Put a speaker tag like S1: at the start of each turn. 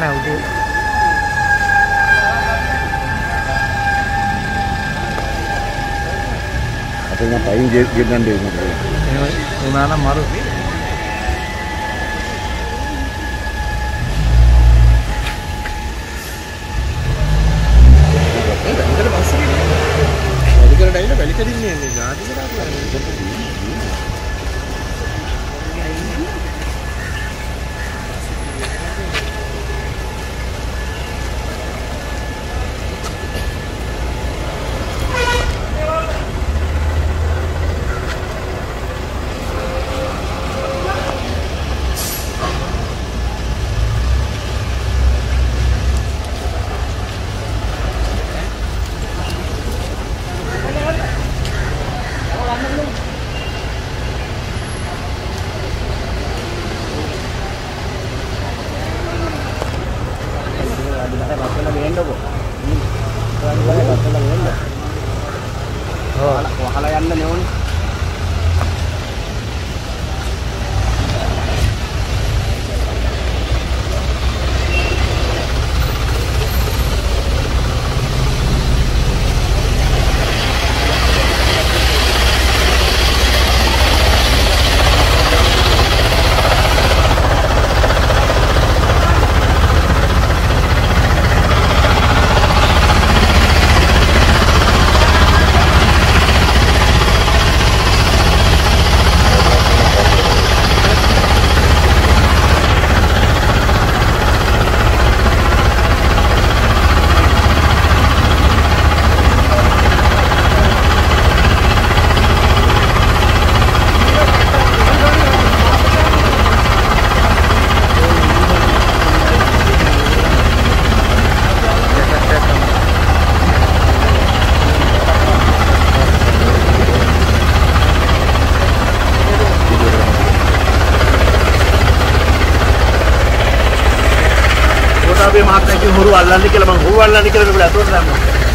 S1: නෑ උදේ
S2: අපේ නම් පයින් ගෙන්නන්න දෙන්නේ.
S1: එහෙම වුණා නම් මරු
S3: වැඩිකරට ඇවිල්ලා වැලිකඩින්නේ යන්නේ ජාතිකට අපි
S2: Kalau yang lain, kalau yang lain,
S3: Gotabaya මහත්තයා කිව්ව හොරු අල්ලන්නේ කියලා මම හොරු අල්ලන්නේ කියලා මේකට අතට දැම්මා